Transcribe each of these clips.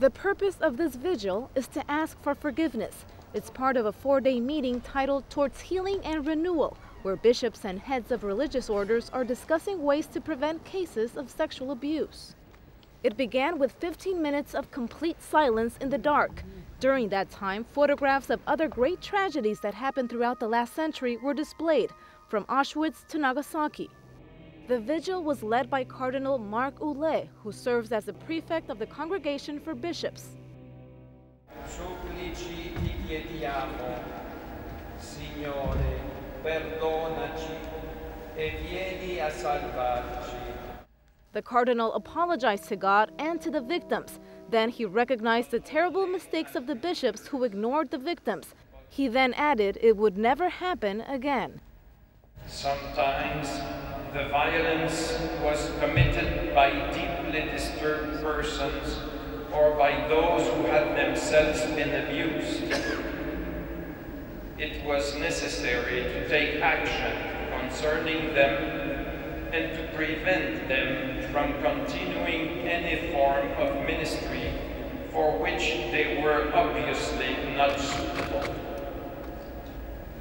The purpose of this vigil is to ask for forgiveness. It's part of a four day meeting titled Towards Healing and Renewal, where bishops and heads of religious orders are discussing ways to prevent cases of sexual abuse. It began with 15 minutes of complete silence in the dark. During that time, photographs of other great tragedies that happened throughout the last century were displayed, from Auschwitz to Nagasaki. The vigil was led by Cardinal Marc Ouellet, who serves as the prefect of the Congregation for Bishops. Supplici ti chiediamo, Signore, perdonaci vieni a salvarci. The cardinal apologized to God and to the victims. Then he recognized the terrible mistakes of the bishops who ignored the victims. He then added it would never happen again. Sometimes the violence was committed by deeply disturbed persons or by those who had themselves been abused. It was necessary to take action concerning them and to prevent them from continuing any form of ministry for which they were obviously not suitable.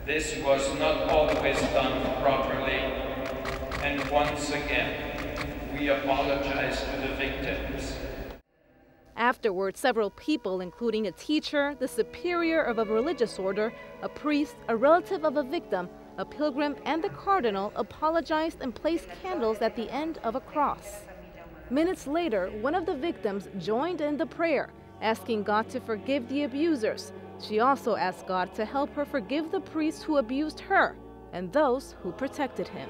This was not always done properly, once again, we apologize to the victims. Afterward, several people, including a teacher, the superior of a religious order, a priest, a relative of a victim, a pilgrim, and the cardinal, apologized and placed candles at the end of a cross. Minutes later, one of the victims joined in the prayer, asking God to forgive the abusers. She also asked God to help her forgive the priest who abused her and those who protected him.